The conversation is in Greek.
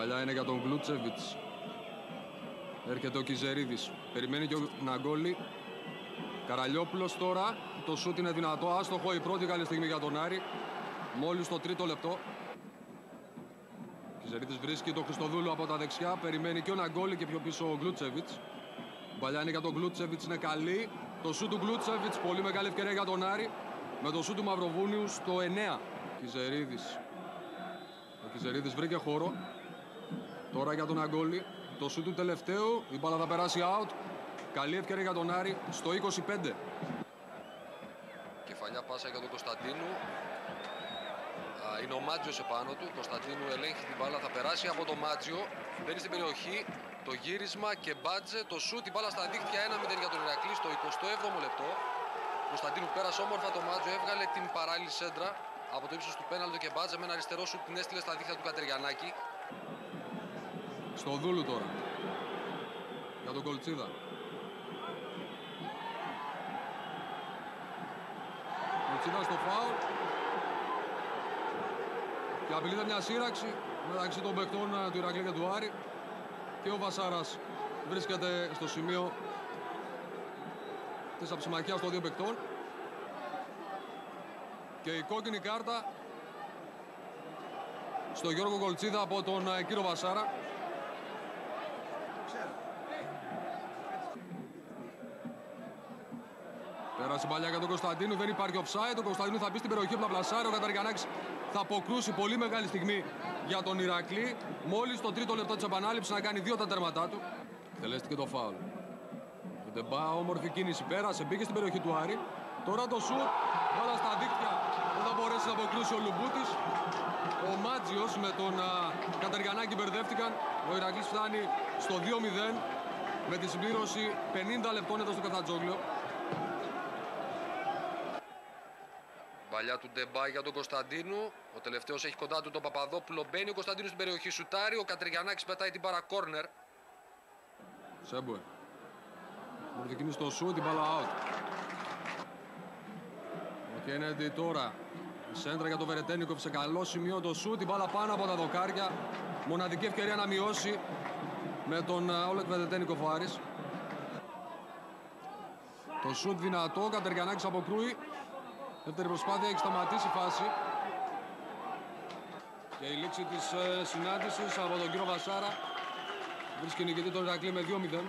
παλιά είναι για τον Γκλούτσεβιτς. Έρχεται ο Κιζερίδης. Περιμένει και ο Ναγκόλη. Καραλιόπουλος τώρα. Το σούτ είναι δυνατό. Άστοχο η πρώτη καλή στιγμή για τον Άρη. Μόλις το τρίτο λεπτό. Κιζερίδης βρίσκει τον Χριστοδούλου από τα δεξιά. Περιμένει και ο Ναγκόλη και πιο πίσω ο Γκλούτσεβιτς. Παλιά είναι για τον Γκλούτσεβιτς. Είναι καλή. Το σούτ του Γκλούτσεβιτς. Πολύ μεγάλη ευκαιρία για τον Άρη. Με το σούτ του Μαυροβούνιου στο 9. Κιζερίδης. Ο Κιζερίδης βρήκε χώρο. Τώρα για τον Αγκόλη. Το σούτ του τελευταίου. Η μπάλα θα περάσει out. Καλή ευκαιρία για τον Άρη στο 25. Κεφαλιά πάσα για τον Κωνσταντίνου. Είναι ο Μάτζιος επάνω του. Ο Κωνσταντίνου ελέγχει την μπάλα. Θα περάσει από τον Μάτζιο. Μπαίνει στην περιοχή. Το γύρισμα και μπάτζε. Το σούτ. Η μπάλα στα δίχτυα 1-0 για τον Ηρακλή στο 27ο λεπτό. Κωνσταντίνου πέρασε όμορφα το Μάτζιο. Έβγαλε την παράλληλη σέντρα από το ύψος του πέναλτο και μπάτζε με ένα αριστερό σου την έστειλε στα δίχτυα του Κατεριανάκη. Στο δούλου τώρα. Για τον Κολτσίδα. Κολτσίδα στο φάουλ. Και απειλείται μια σύραξη μεταξύ των παιχτών του Ηρακλή και του Άρη. Και ο Βασάρας βρίσκεται στο σημείο της αψημαχίας των δύο παικτών. Και η κόκκινη κάρτα στο Γιώργο Κολτσίδα από τον κύριο Βασάρα. Πέρασε παλιά για τον Κωνσταντίνου, δεν υπάρχει offside. Ο Κωνσταντίνου θα μπει στην περιοχή από τα πλασάρι. Ο Καταργιανάκης θα αποκρούσει πολύ μεγάλη στιγμή για τον Ηρακλή. Μόλις το τρίτο λεπτό της επανάληψης να κάνει δύο τα τέρματά του. Τελέστηκε το φάουλ. Ο Ντεμπά, όμορφη κίνηση, πέρασε, μπήκε στην περιοχή του Άρη. Τώρα το σουτ, βάλα στα δίκτυα, δεν θα μπορέσει να αποκρούσει ο Λουμπούτης. Ο Μάτζιος με τον Καταργιανάκη μπερδεύτηκαν. Ο Ηρακλής φτάνει στο 2-0 με τη συμπλήρωση 50 λεπτών εδώ στο Κατατζόγλιο. Παλιά του Ντεμπά για τον Κωνσταντίνου. Ο τελευταίος έχει κοντά του τον Παπαδόπουλο. Μπαίνει ο Κωνσταντίνου στην περιοχή σουτάρει. Ο Κατριγιανάκης πετάει την παρα κόρνερ. Σέμπουε. Μορδικίνη στο σου, την μπάλα out. Ο Κέννεντι τώρα. Η σέντρα για τον Βερετένικοφ σε καλό σημείο το σου, την μπάλα πάνω από τα δοκάρια. Μοναδική ευκαιρία να μειώσει με τον Όλεκ Βερετένικοφ ο Άρης. Το σουτ δυνατό, ο Κατεργιανάκης αποκρούει. Δεύτερη προσπάθεια έχει σταματήσει η φάση. Και η λήξη της συνάντησης από τον κύριο Βασάρα βρίσκει νικητή τον Ηρακλή με 2-0.